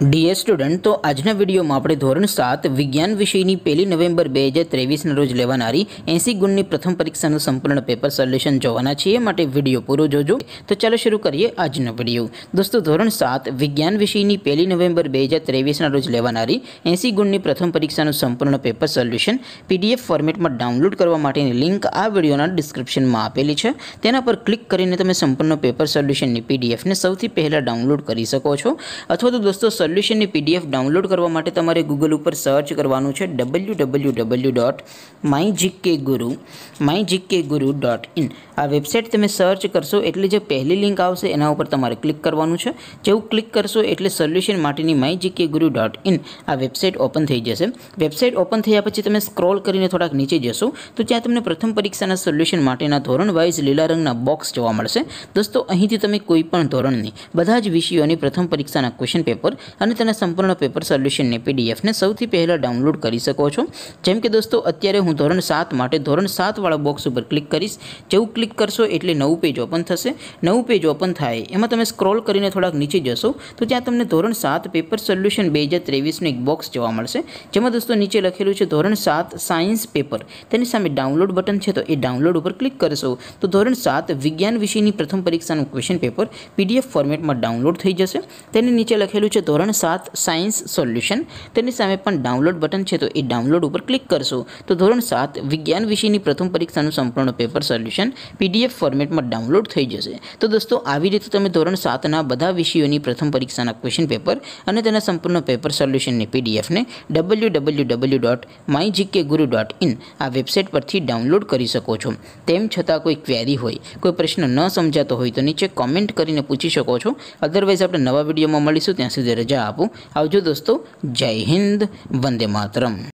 ડીએર student તો આજના વિડીયોમાં આપણે ધોરણ સાત વિજ્ઞાન વિષયની પહેલી નવેમ્બર બે હજાર ત્રેવીસના રોજ લેવાનારી એંસી ગુણની પ્રથમ પરીક્ષાનું સંપૂર્ણ પેપર સોલ્યુશન જોવાના છીએ. માટે વીડિયો પૂરો જોજો. તો ચાલો શરૂ કરીએ આજનો વીડિયો. દોસ્તો, ધોરણ સાત વિજ્ઞાન વિષયની પહેલી નવેમ્બર બે હજાર ત્રેવીસના રોજ લેવાનારી એંસી ગુણની પ્રથમ પરીક્ષાનું સંપૂર્ણ પેપર સોલ્યુશન પીડીએફ ફોર્મેટમાં ડાઉનલોડ કરવા માટેની લિંક આ વિડીયોના ડિસ્ક્રિપ્શનમાં આપેલી છે. તેના પર ક્લિક કરીને તમે સંપૂર્ણ પેપર સોલ્યુશનની પીડીએફને સૌથી પહેલાં ડાઉનલોડ કરી શકો છો. અથવા તો દોસ્તો સોલ્યુશનની પીડીએફ ડાઉનલોડ કરવા માટે તમારે ગૂગલ ઉપર સર્ચ કરવાનું છે W W W dot my GK guru my GK guru dot in આ વેબસાઇટ તમે સર્ચ કરશો એટલે જે પહેલી લિંક આવશે એના ઉપર તમારે ક્લિક કરવાનું છે. જેવું ક્લિક કરશો એટલે સોલ્યુશન માટેની my GK guru dot in આ વેબસાઇટ ઓપન થઈ જશે. વેબસાઇટ ઓપન થયા પછી તમે સ્ક્રોલ કરીને થોડાક નીચે જશો, તો ત્યાં તમને પ્રથમ પરીક્ષાના સોલ્યુશન માટેના ધોરણ વાઇઝ લીલા રંગના બોક્સ જોવા મળશે. દોસ્તો, અહીંથી તમે કોઈ પણ ધોરણની, બધા જ વિષયોની પ્રથમ પરીક્ષાના ક્વેશ્ચન પેપર અને તેના સંપૂર્ણ પેપર સોલ્યુશનની પીડીએફને સૌથી પહેલાં ડાઉનલોડ કરી શકો છો જેમ કે દોસ્તો અત્યારે હું ધોરણ સાત માટે ધોરણ સાતવાળા બોક્સ ઉપર ક્લિક કરીશ જેવું ક્લિક કરશો એટલે નવું પેજ ઓપન થશે નવું પેજ ઓપન થાય એમાં તમે સ્ક્રોલ કરીને થોડાક નીચે જશો તો ત્યાં તમને ધોરણ સાત પેપર સોલ્યુશન બે હજાર ત્રેવીસનું એક બોક્સ જોવા મળશે જેમાં દોસ્તો નીચે લખેલું છે ધોરણ સાત સાયન્સ પેપર તેની સામે ડાઉનલોડ બટન છે તો એ ડાઉનલોડ ઉપર ક્લિક કરશો તો ધોરણ સાત વિજ્ઞાન વિષયની પ્રથમ પરીક્ષાનું ક્વેશ્ચન પેપર પીડીએફ ફોર્મેટમાં ડાઉનલોડ થઈ જશે તેની નીચે લખેલું છે ધોરણ સાત સાયન્સ સોલ્યુશન તેની સામે પણ ડાઉનલોડ બટન છે તો એ ડાઉનલોડ ઉપર ક્લિક કરશો તો ધોરણ સાત વિજ્ઞાન વિષયની પ્રથમ પરીક્ષાનું સંપૂર્ણ પેપર સોલ્યુશન પીડીએફ ફોર્મેટમાં ડાઉનલોડ થઈ જશે તો દોસ્તો આવી રીતે તમે ધોરણ સાતના બધા વિષયોની પ્રથમ પરીક્ષાના ક્વેશ્ચન પેપર અને તેના સંપૂર્ણ પેપર સોલ્યુશનની પીડીએફને W W W dot my GK guru dot in આ વેબસાઇટ પરથી ડાઉનલોડ કરી શકો છો તેમ છતાં કોઈ ક્વેરી હોય કોઈ પ્રશ્ન ન સમજાતો હોય તો નીચે કોમેન્ટ કરીને પૂછી શકો છો અદરવાઇઝ આપણે નવા વિડીયોમાં મળીશું ત્યાં સુધી રજા आप। आवजो दोस्तों जय हिंद वंदे मातरम।